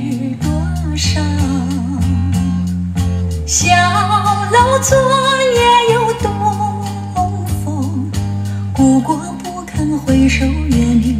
知多少小楼昨夜又东风故国不堪回首月明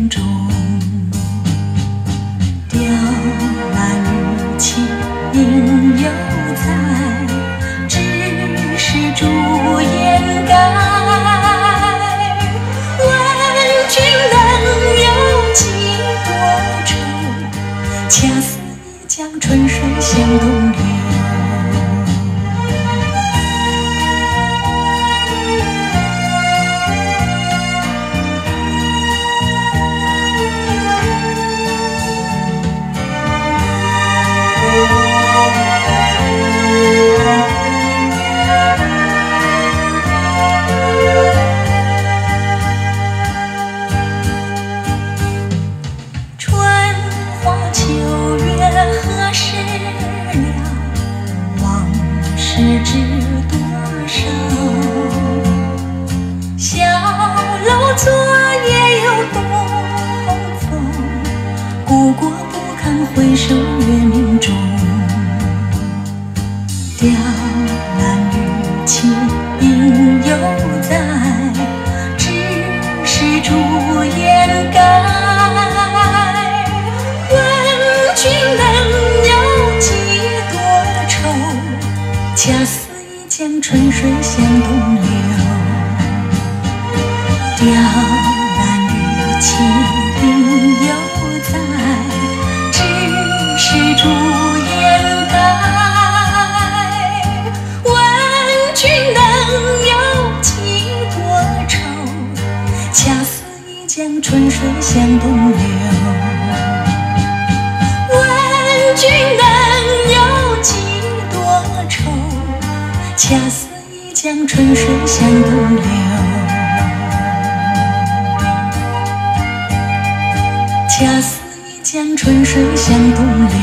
回首月明中，雕栏玉砌应犹在，只是朱颜改。问君能有几多愁？恰似一江春水向东流。雕江春水向东流。问君能有几多愁？恰似一江春水向东流。恰似一江春水向东流，